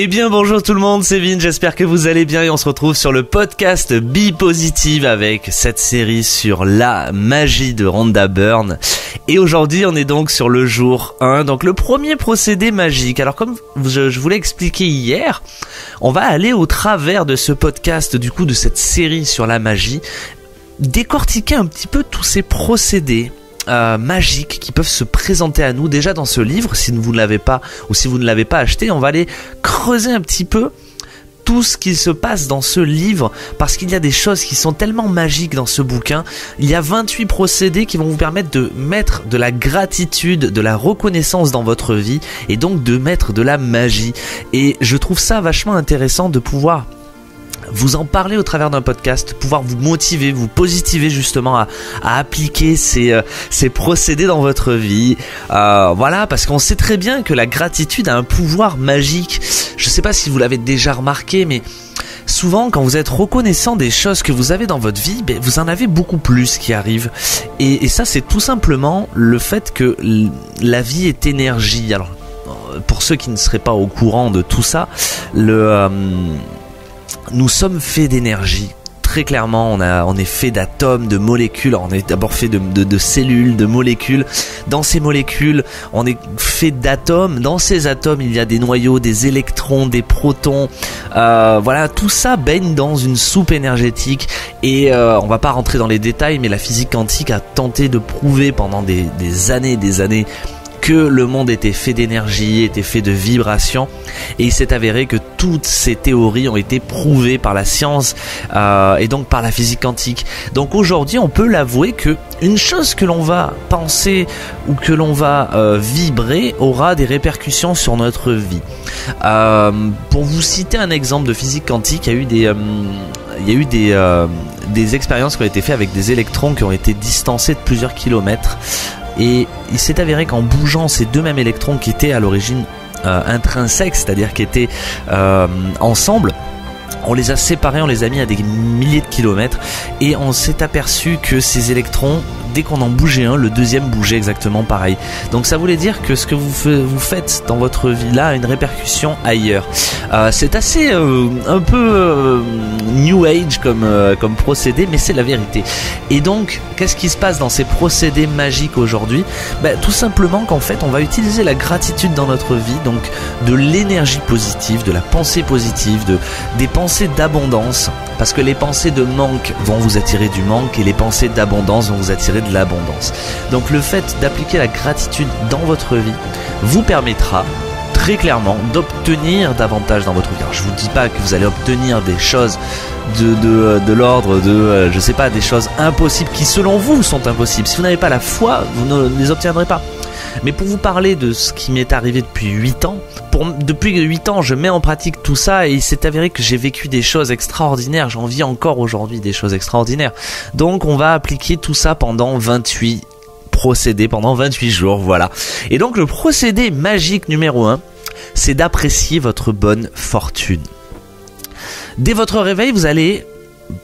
Eh bien bonjour tout le monde, c'est Vin, j'espère que vous allez bien et on se retrouve sur le podcast Be Positive avec cette série sur la magie de Rhonda Byrne. Et aujourd'hui on est donc sur le jour 1, donc le premier procédé magique. Alors comme je, je voulais expliquer hier, on va aller au travers de ce podcast, du coup de cette série sur la magie, décortiquer un petit peu tous ces procédés euh, magiques qui peuvent se présenter à nous déjà dans ce livre. Si vous ne l'avez pas ou si vous ne l'avez pas acheté, on va aller creuser un petit peu tout ce qui se passe dans ce livre parce qu'il y a des choses qui sont tellement magiques dans ce bouquin. Il y a 28 procédés qui vont vous permettre de mettre de la gratitude, de la reconnaissance dans votre vie et donc de mettre de la magie. Et je trouve ça vachement intéressant de pouvoir vous en parler au travers d'un podcast, pouvoir vous motiver, vous positiver justement à, appliquer ces, euh, ces, procédés dans votre vie. Euh, voilà, parce qu'on sait très bien que la gratitude a un pouvoir magique. Je sais pas si vous l'avez déjà remarqué, mais souvent quand vous êtes reconnaissant des choses que vous avez dans votre vie, ben, vous en avez beaucoup plus qui arrivent. Et, et ça, c'est tout simplement le fait que la vie est énergie. Alors, pour ceux qui ne seraient pas au courant de tout ça, le... Euh, nous sommes faits d'énergie. Très clairement, on, est fait d'atomes, de molécules. On est d'abord fait de, de, cellules, de molécules. Dans ces molécules, on est fait d'atomes. Dans ces atomes, il y a des noyaux, des électrons, des protons. Euh, voilà, tout ça baigne dans une soupe énergétique. Et euh, on va pas rentrer dans les détails, mais la physique quantique a tenté de prouver pendant des, des années, des années que le monde était fait d'énergie, était fait de vibrations, et il s'est avéré que toutes ces théories ont été prouvées par la science euh, et donc par la physique quantique. Donc aujourd'hui, on peut l'avouer que une chose que l'on va penser ou que l'on va euh, vibrer aura des répercussions sur notre vie. Euh, pour vous citer un exemple de physique quantique, il y a eu des il y a eu des, des expériences qui ont été faites avec des électrons qui ont été distancés de plusieurs kilomètres et il s'est avéré qu'en bougeant ces deux mêmes électrons qui étaient à l'origine euh, intrinsèques, c'est-à-dire qui étaient euh, ensemble, on les a séparés, on les a mis à des milliers de kilomètres et on s'est aperçu que ces électrons dès qu'on en bougeait un, le deuxième bougeait exactement pareil. Donc ça voulait dire que ce que vous, faites dans votre vie là a une répercussion ailleurs. Euh, c'est assez euh, un peu euh, new age comme, comme procédé, mais c'est la vérité. Et donc, qu'est-ce qui se passe dans ces procédés magiques aujourd'hui? Ben, Tout simplement qu'en fait, on va utiliser la gratitude dans notre vie, donc de l'énergie positive, de la pensée positive, de, des pensées d'abondance, parce que les pensées de manque vont vous attirer du manque et les pensées d'abondance vont vous attirer de l'abondance. Donc le fait d'appliquer la gratitude dans votre vie vous permettra très clairement d'obtenir davantage dans votre vie. Alors, je vous dis pas que vous allez obtenir des choses de, de, de l'ordre de, euh, je sais pas, des choses impossibles qui selon vous sont impossibles. Si vous n'avez pas la foi, vous ne les obtiendrez pas. Mais pour vous parler de ce qui m'est arrivé depuis 8 ans, depuis 8 ans, je mets en pratique tout ça et il s'est avéré que j'ai vécu des choses extraordinaires. J'en vis encore aujourd'hui des choses extraordinaires. Donc on va appliquer tout ça pendant 28 procédés, pendant 28 jours, voilà. Et donc le procédé magique numéro 1, c'est d'apprécier votre bonne fortune. Dès votre réveil, vous allez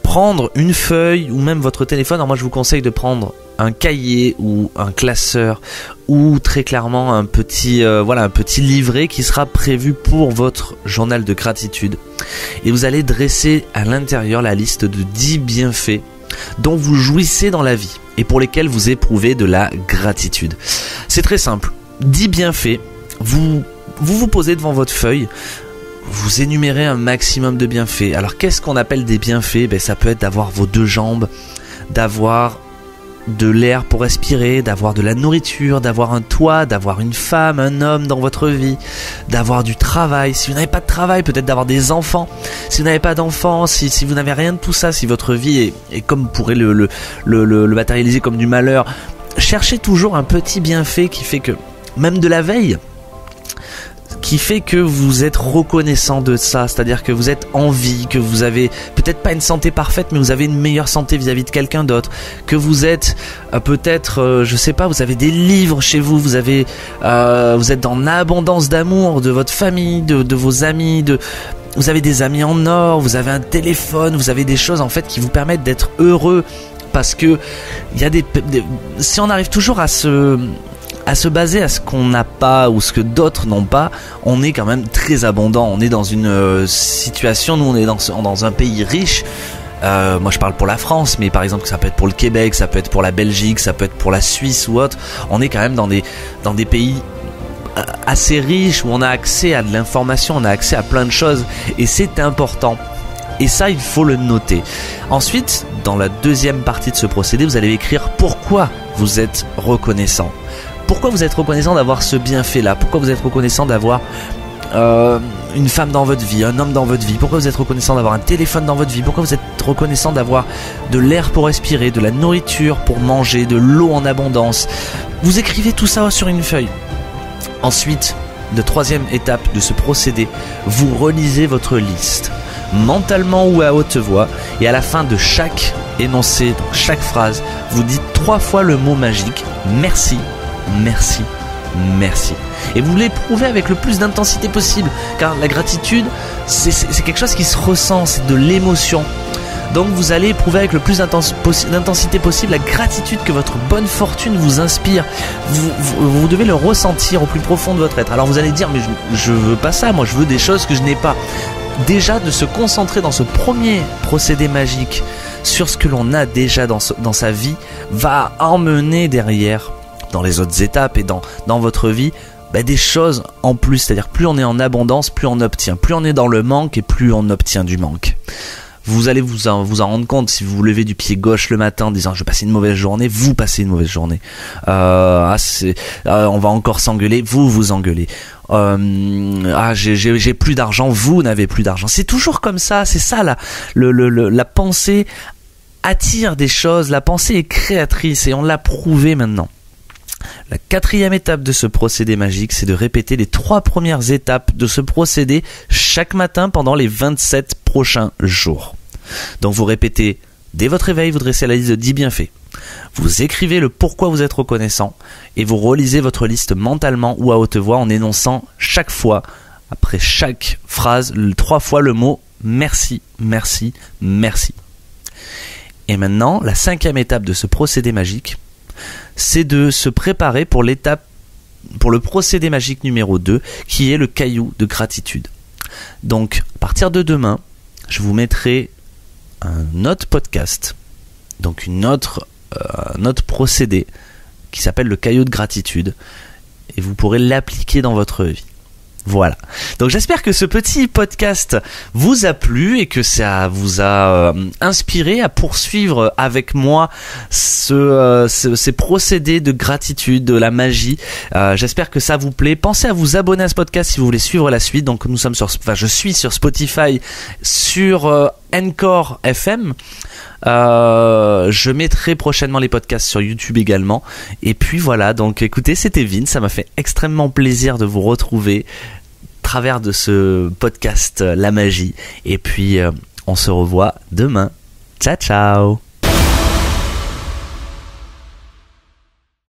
prendre une feuille ou même votre téléphone. Alors moi, je vous conseille de prendre un cahier ou un classeur ou très clairement un petit euh, voilà un petit livret qui sera prévu pour votre journal de gratitude et vous allez dresser à l'intérieur la liste de 10 bienfaits dont vous jouissez dans la vie et pour lesquels vous éprouvez de la gratitude. C'est très simple. 10 bienfaits, vous vous vous posez devant votre feuille, vous énumérez un maximum de bienfaits. Alors qu'est-ce qu'on appelle des bienfaits? Ben, Ça peut être d'avoir vos deux jambes, d'avoir de l'air pour respirer, d'avoir de la nourriture, d'avoir un toit, d'avoir une femme, un homme dans votre vie, d'avoir du travail. Si vous n'avez pas de travail, peut-être d'avoir des enfants. Si vous n'avez pas d'enfants, si, si, vous n'avez rien de tout ça, si votre vie est, comme vous pourrez le, le, le, le matérialiser comme du malheur, cherchez toujours un petit bienfait qui fait que, même de la veille, qui fait que vous êtes reconnaissant de ça, c'est-à-dire que vous êtes en vie, que vous avez peut-être pas une santé parfaite, mais vous avez une meilleure santé vis-à-vis de quelqu'un d'autre, que vous êtes euh, peut-être, euh, je sais pas, vous avez des livres chez vous, vous avez, euh, vous êtes dans l'abondance d'amour de votre famille, de, de vos amis, de vous avez des amis en or, vous avez un téléphone, vous avez des choses en fait qui vous permettent d'être heureux parce que il y a des, si on arrive toujours à se à se baser à ce qu'on n'a pas ou ce que d'autres n'ont pas, on est quand même très abondant. On est dans une euh, situation, nous on est dans, un pays riche. Euh, moi je parle pour la France, mais par exemple ça peut être pour le Québec, ça peut être pour la Belgique, ça peut être pour la Suisse ou autre. On est quand même dans des, dans des pays euh, assez riches où on a accès à de l'information, on a accès à plein de choses et c'est important. Et ça, il faut le noter. Ensuite, dans la deuxième partie de ce procédé, vous allez écrire pourquoi vous êtes reconnaissant. Pourquoi vous êtes reconnaissant d'avoir ce bienfait-là? Pourquoi vous êtes reconnaissant d'avoir euh, une femme dans votre vie, un homme dans votre vie? Pourquoi vous êtes reconnaissant d'avoir un téléphone dans votre vie? Pourquoi vous êtes reconnaissant d'avoir de l'air pour respirer, de la nourriture pour manger, de l'eau en abondance? Vous écrivez tout ça sur une feuille. Ensuite, de troisième étape de ce procédé, vous relisez votre liste mentalement ou à haute voix et à la fin de chaque énoncé, chaque phrase, vous dites trois fois le mot magique merci, merci, merci. Et vous l'éprouvez avec le plus d'intensité possible, car la gratitude, c'est quelque chose qui se ressent, c'est de l'émotion. Donc vous allez éprouver avec le plus d'intensité possible la gratitude que votre bonne fortune vous inspire. Vous, devez le ressentir au plus profond de votre être. Alors vous allez dire, mais je, je veux pas ça, moi je veux des choses que je n'ai pas. Déjà de se concentrer dans ce premier procédé magique sur ce que l'on a déjà dans sa vie va emmener derrière dans les autres étapes et dans, dans votre vie bah, des choses en plus. C'est-à-dire plus on est en abondance, plus on obtient. Plus on est dans le manque et plus on obtient du manque. Vous allez vous en, vous en rendre compte si vous vous levez du pied gauche le matin en disant je vais passer une mauvaise journée, vous passez une mauvaise journée. Euh, ah, euh, on va encore s'engueuler, vous vous engueulez. Euh, ah j'ai plus d'argent, vous n'avez plus d'argent. C'est toujours comme ça, c'est ça la, le, le, la pensée attire des choses, la pensée est créatrice et on l'a prouvé maintenant. La quatrième étape de ce procédé magique, c'est de répéter les trois premières étapes de ce procédé chaque matin pendant les 27 prochains jours. Donc vous répétez dès votre réveil, vous dressez la liste de 10 bienfaits. Vous écrivez le pourquoi vous êtes reconnaissant et vous relisez votre liste mentalement ou à haute voix en énonçant chaque fois, après chaque phrase, trois fois le mot merci, merci, merci. Et maintenant, la cinquième étape de ce procédé magique, c'est de se préparer pour l'étape, pour le procédé magique numéro 2, qui est le caillou de gratitude. Donc, à partir de demain, je vous mettrai un autre podcast, donc une autre, euh, un autre procédé qui s'appelle le caillou de gratitude, et vous pourrez l'appliquer dans votre vie. Voilà. Donc j'espère que ce petit podcast vous a plu et que ça vous a euh, inspiré à poursuivre avec moi euh, ces procédés de gratitude, de la magie. Euh, j'espère que ça vous plaît. Pensez à vous abonner à ce podcast si vous voulez suivre la suite. Donc nous sommes sur, enfin je suis sur Spotify, sur Encore FM. je mettrai prochainement les podcasts sur YouTube également. Et puis voilà, donc écoutez, c'était Vin, ça m'a fait extrêmement plaisir de vous retrouver travers de ce podcast La Magie. Et puis, euh, on se revoit demain. Ciao, ciao